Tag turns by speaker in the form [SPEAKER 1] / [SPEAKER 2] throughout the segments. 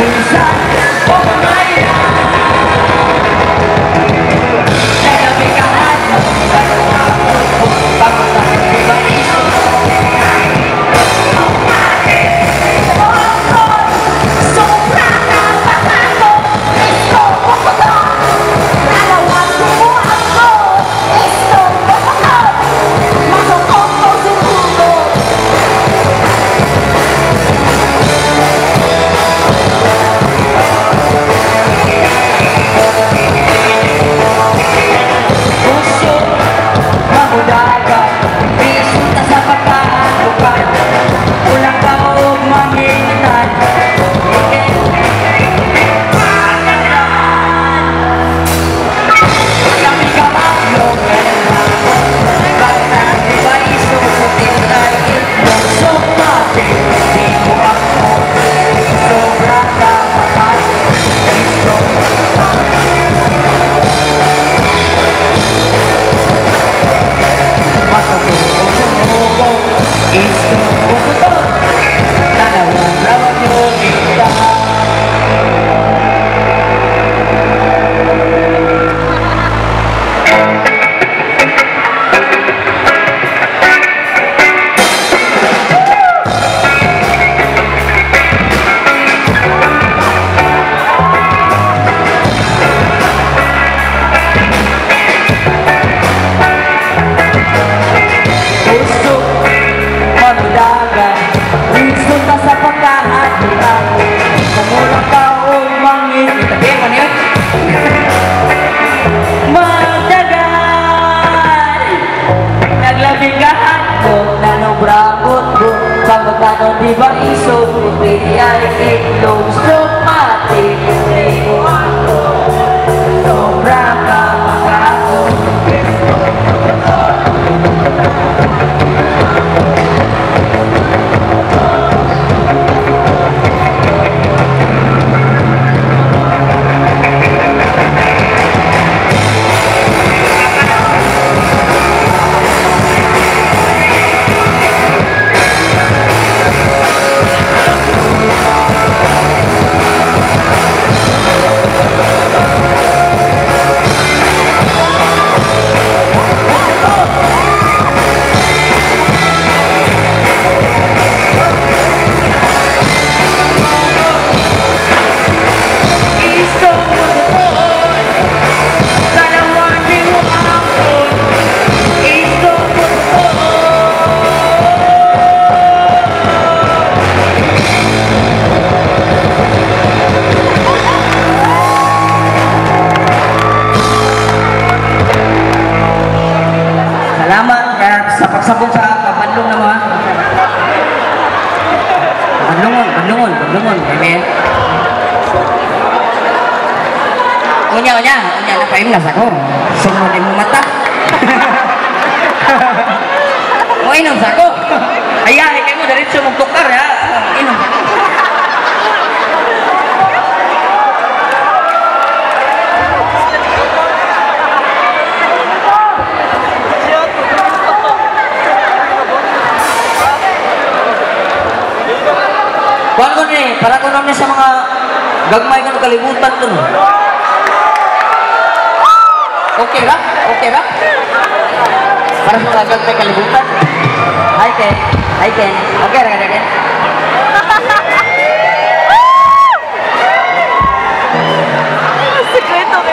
[SPEAKER 1] inside. Oh Amen. Unya, unya, unya na paimnas ako. Sunod mo mata. Mo inom sa ako. Ayahe kayo mo, diretso magtukar ha. Inom sa ako. Kuhan ko ni, para ko naman sa mga gagmay ko kalibutan ko. Okay, va, okay, va. Ahora es una
[SPEAKER 2] suerte que le
[SPEAKER 3] gusta. Ahí tiene, ahí tiene. Ok, regale, regale. El secreto de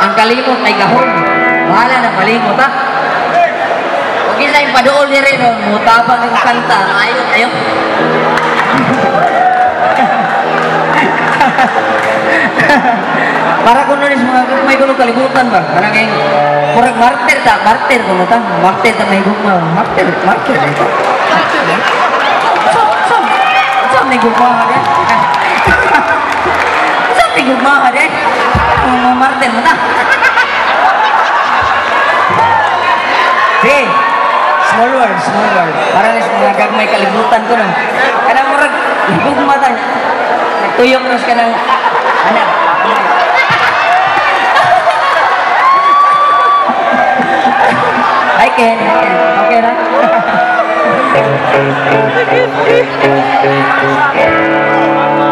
[SPEAKER 1] Ang galing mo, ay gahon. Bahala na, galing mo. Yun lang padool niya rin. oh. Mutabang ng kanta. Ayun, ayun. Para kuno ni mga may kuno kalibutan ba? Parang yung murag martir ta, martir kuno ta. Martir ta may gugma. Martir, martir. ito. Saan, saan? Saan may gugma din? Saan may gugma ka din? Mga martir mo ta. Small world, small world. Para ni sa mga gagmay kalibutan ko no. Kanang murag gugma ta. Nagtuyok na ka ng anak. Hi Ken, hi Ken. Okay na? Kung